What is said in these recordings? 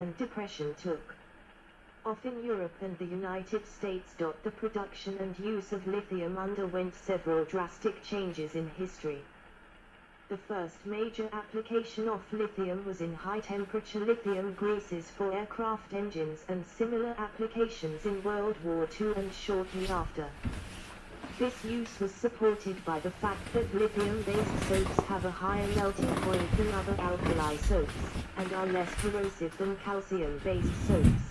and depression took off in Europe and the United States. The production and use of lithium underwent several drastic changes in history. The first major application of lithium was in high-temperature lithium greases for aircraft engines and similar applications in World War II and shortly after. This use was supported by the fact that lithium-based soaps have a higher melting point than other alkali soaps, and are less corrosive than calcium-based soaps.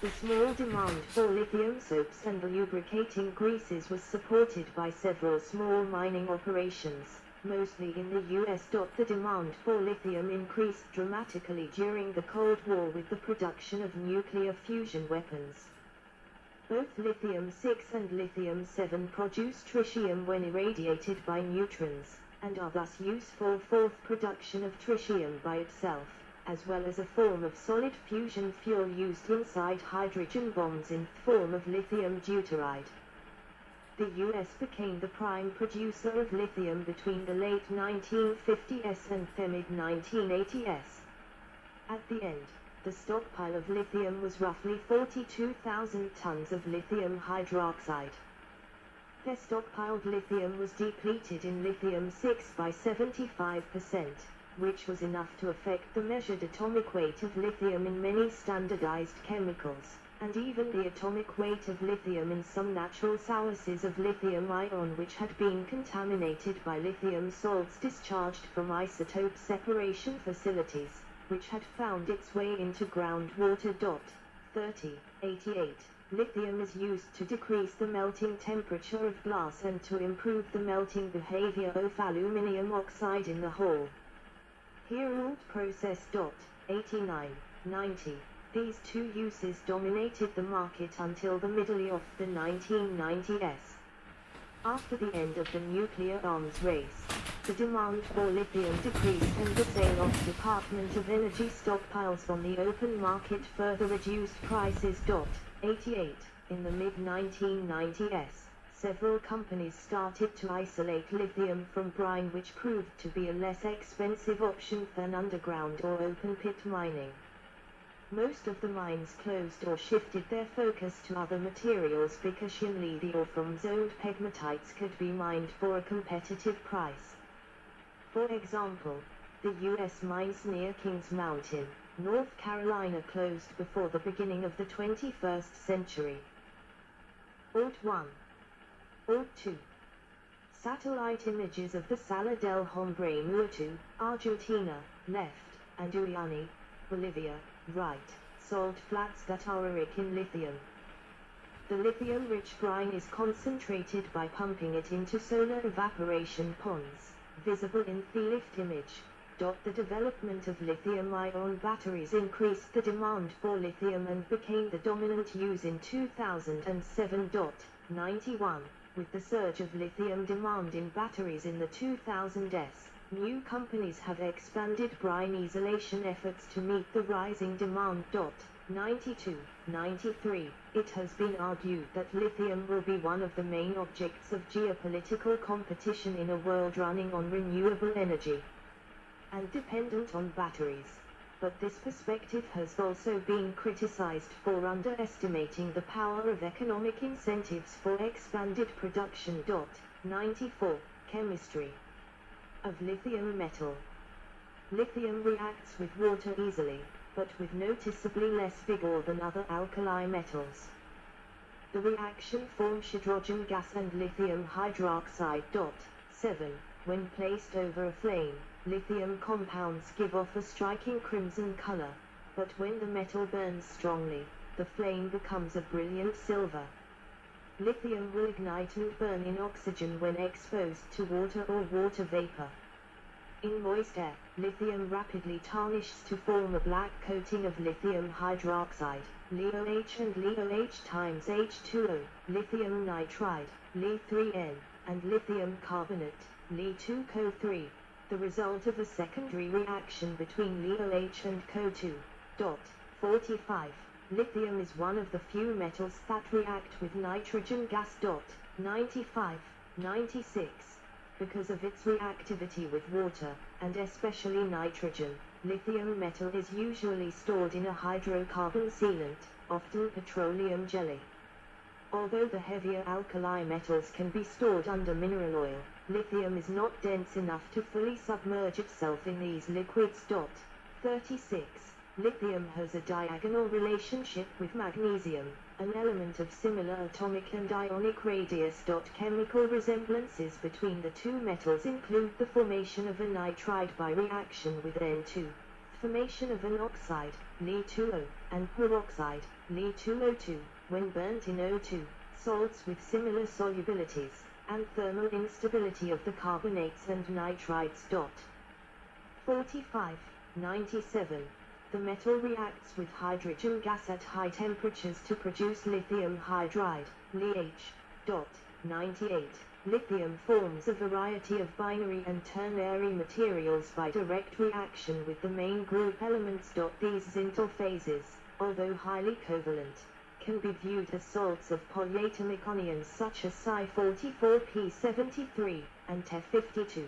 The small demand for lithium soaps and lubricating greases was supported by several small mining operations, mostly in the US. The demand for lithium increased dramatically during the Cold War with the production of nuclear fusion weapons. Both lithium-6 and lithium-7 produce tritium when irradiated by neutrons, and are thus useful for the production of tritium by itself, as well as a form of solid fusion fuel used inside hydrogen bombs in form of lithium deuteride. The US became the prime producer of lithium between the late 1950s and the mid-1980s. At the end, the stockpile of lithium was roughly 42,000 tons of lithium hydroxide. Their stockpiled lithium was depleted in lithium-6 by 75%, which was enough to affect the measured atomic weight of lithium in many standardized chemicals, and even the atomic weight of lithium in some natural sources of lithium ion which had been contaminated by lithium salts discharged from isotope separation facilities which had found its way into groundwater. 30. 88. Lithium is used to decrease the melting temperature of glass and to improve the melting behavior of aluminium oxide in the Hall. Heroult process. 89. 90. These two uses dominated the market until the middle of the 1990s. After the end of the nuclear arms race, the demand for lithium decreased and the sale of Department of Energy stockpiles on the open market further reduced prices. 88. In the mid-1990s, several companies started to isolate lithium from brine which proved to be a less expensive option than underground or open pit mining. Most of the mines closed or shifted their focus to other materials because the ore from zoned pegmatites could be mined for a competitive price. For example, the U.S. mines near Kings Mountain, North Carolina closed before the beginning of the 21st century. Alt 1. Alt 2. Satellite images of the Salar del Hombre Muerto, Argentina, left, and Uyuni, Bolivia, right, salt flats that are rich in lithium. The lithium-rich brine is concentrated by pumping it into solar evaporation ponds visible in the left image. The development of lithium-ion batteries increased the demand for lithium and became the dominant use in 2007. 91. With the surge of lithium demand in batteries in the 2000s, new companies have expanded brine isolation efforts to meet the rising demand. 92, 93, it has been argued that lithium will be one of the main objects of geopolitical competition in a world running on renewable energy and dependent on batteries. But this perspective has also been criticized for underestimating the power of economic incentives for expanded production. 94, chemistry of lithium metal. Lithium reacts with water easily, but with noticeably less vigor than other alkali metals. The reaction forms hydrogen gas and lithium hydroxide. 7. When placed over a flame, lithium compounds give off a striking crimson color, but when the metal burns strongly, the flame becomes a brilliant silver. Lithium will ignite and burn in oxygen when exposed to water or water vapor. In moist air, lithium rapidly tarnishes to form a black coating of lithium hydroxide, LiOH and LiOH times H2O, lithium nitride, Li3N, and lithium carbonate, Li2Co3, the result of a secondary reaction between LiOH and Co2. 45. Lithium is one of the few metals that react with nitrogen gas. Dot 95, 96 because of its reactivity with water, and especially nitrogen, lithium metal is usually stored in a hydrocarbon sealant, often petroleum jelly. Although the heavier alkali metals can be stored under mineral oil, lithium is not dense enough to fully submerge itself in these liquids. 36. Lithium has a diagonal relationship with magnesium, an element of similar atomic and ionic radius. Chemical resemblances between the two metals include the formation of a nitride by reaction with N2, formation of an oxide, Li2O, and peroxide, Li2O2, when burnt in O2, salts with similar solubilities, and thermal instability of the carbonates and nitrides. 45, 97. The metal reacts with hydrogen gas at high temperatures to produce lithium hydride, LiH. 98. Lithium forms a variety of binary and ternary materials by direct reaction with the main group elements. These interphases, although highly covalent, can be viewed as salts of polyatomic anions such as Si44P73 and Te52.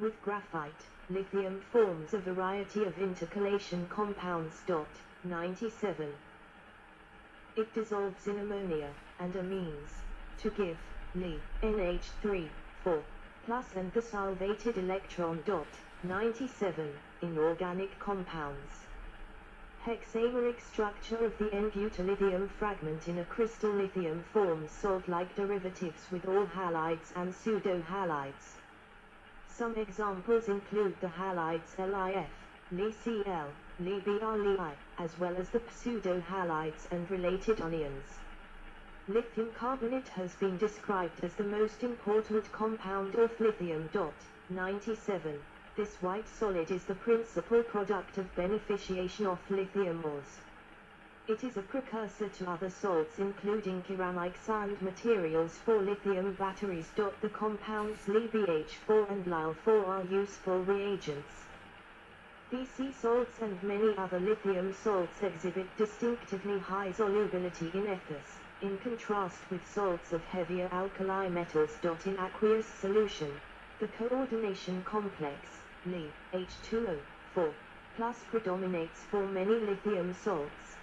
With graphite, lithium forms a variety of intercalation compounds. 97. It dissolves in ammonia and amines to give Li NH3 4 plus and the solvated electron. 97 in organic compounds. Hexameric structure of the N-butyllithium fragment in a crystal lithium forms salt-like derivatives with all halides and pseudo-halides. Some examples include the halides LiF, LiCl, LiBr, Li, as well as the pseudo-halides and related anions. Lithium carbonate has been described as the most important compound of lithium. 97. This white solid is the principal product of beneficiation of lithium ores. It is a precursor to other salts including ceramics and materials for lithium batteries. The compounds LiBH4 and Lil4 are useful reagents. These salts and many other lithium salts exhibit distinctively high solubility in ethers, in contrast with salts of heavier alkali metals. In aqueous solution, the coordination complex, Li, H2O, 4, plus predominates for many lithium salts.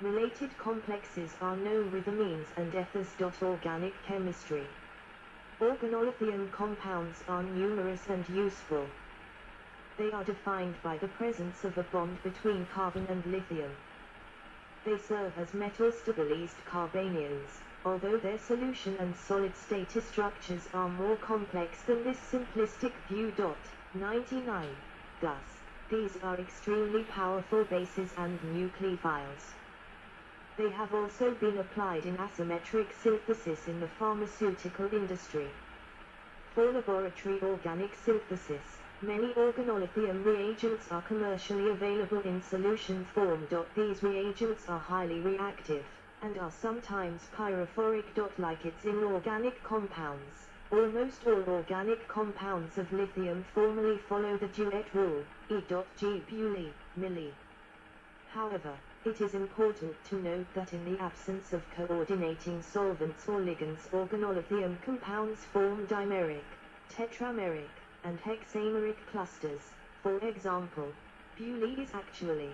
Related complexes are known with amines and ethers. Organic chemistry. Organolithium compounds are numerous and useful. They are defined by the presence of a bond between carbon and lithium. They serve as metal stabilized carbanions, although their solution and solid-state structures are more complex than this simplistic view. 99. Thus, these are extremely powerful bases and nucleophiles. They have also been applied in asymmetric synthesis in the pharmaceutical industry. For laboratory organic synthesis, many organolithium reagents are commercially available in solution form. These reagents are highly reactive, and are sometimes pyrophoric. Like its inorganic compounds, almost all organic compounds of lithium formally follow the duet rule, E.G. BuLi, MeLi. However, it is important to note that in the absence of coordinating solvents or ligands organolithium compounds form dimeric, tetrameric, and hexameric clusters. For example, BuLi is actually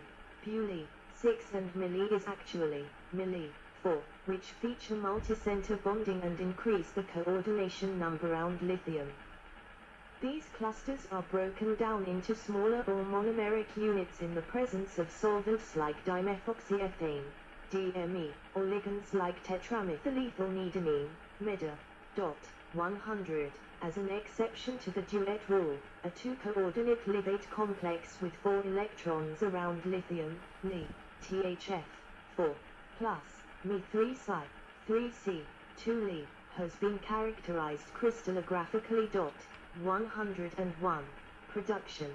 BuLi 6 and MeLi is actually MeLi 4, which feature multicenter bonding and increase the coordination number around lithium. These clusters are broken down into smaller or monomeric units in the presence of solvents like dimethoxyethane, DME, or ligands like tetramethylethylenediamine, MEDA. 100. As an exception to the duet rule, a two-coordinate lithiate complex with four electrons around lithium, Ni, THF, 4, plus, Me3Si, 3C, 2Li, has been characterized crystallographically. 101. Production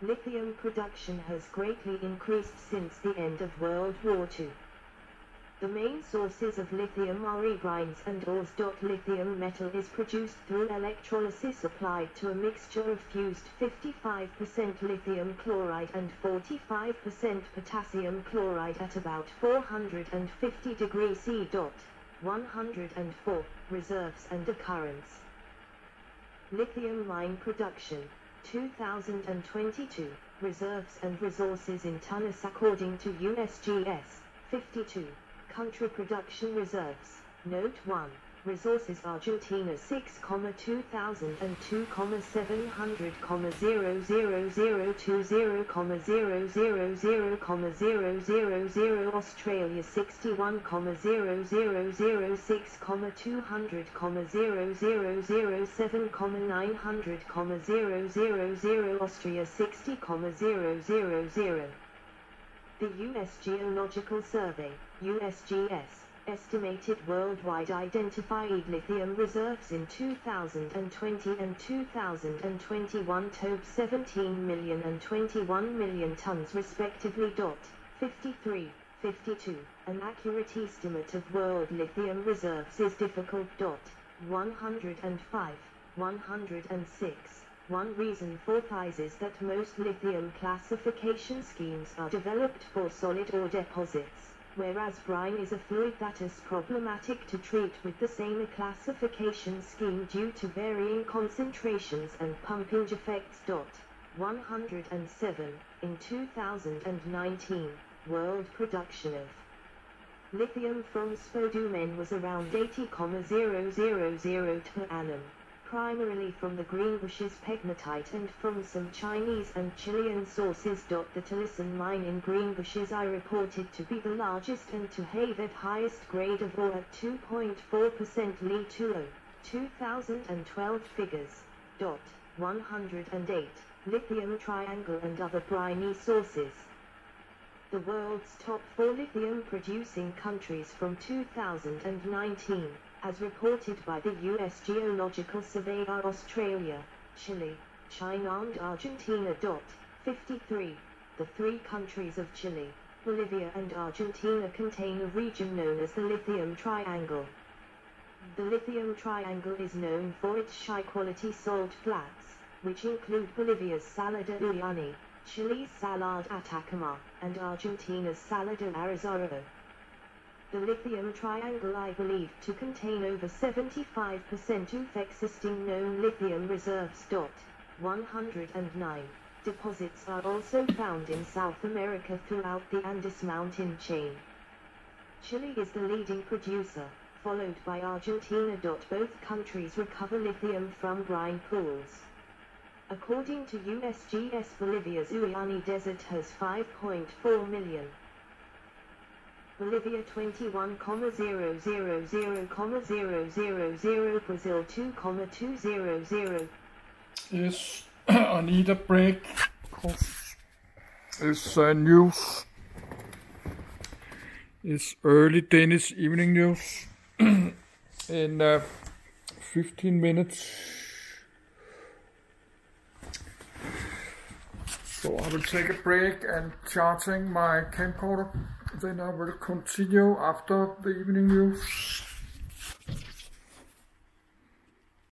Lithium production has greatly increased since the end of World War II. The main sources of lithium are e-brines and ores. Lithium metal is produced through electrolysis applied to a mixture of fused 55% lithium chloride and 45% potassium chloride at about 450 degrees C. 104. Reserves and occurrence Lithium mine production 2022. Reserves and resources in tonnage according to USGS. 52. Country production reserves. Note 1. Resources Argentina 6, 2002, 700, 00020, 000, Australia 61, 0006, 200, 0007, 900, 000, Austria 60, 000. The US Geological Survey, USGS estimated worldwide identified lithium reserves in 2020 and 2021 totaled 17 million and 21 million tons respectively. 53, 52. An accurate estimate of world lithium reserves is difficult. 105, 106. One reason for this is that most lithium classification schemes are developed for solid ore deposits whereas brine is a fluid that is problematic to treat with the same classification scheme due to varying concentrations and pumping effects. 107. In 2019, world production of lithium from spodumene was around 80,000 per annum primarily from the Greenbushes pegmatite and from some Chinese and Chilean sources. The Talison mine in Greenbushes I reported to be the largest and to have at highest grade of ore at 2.4% Li 2012 figures. 108. Lithium triangle and other briny sources. The world's top four lithium producing countries from 2019 as reported by the U.S. Geological Survey are Australia, Chile, China and Argentina. 53. The three countries of Chile, Bolivia and Argentina contain a region known as the Lithium Triangle. The Lithium Triangle is known for its high-quality salt flats, which include Bolivia's Salar de Uyuni, Chile's Salar de Atacama, and Argentina's Salar de Arizaro the lithium triangle I believe to contain over 75% of existing known lithium reserves. 109. Deposits are also found in South America throughout the Andes mountain chain. Chile is the leading producer, followed by Argentina. Both countries recover lithium from brine pools. According to USGS Bolivia's Uyuni Desert has 5.4 million. Bolivia 21,000,000, Brazil 2,200. Yes, I need a break it's uh, news. It's early Danish evening news in uh, 15 minutes. So I will take a break and charging my camcorder. Then I will continue after the evening news.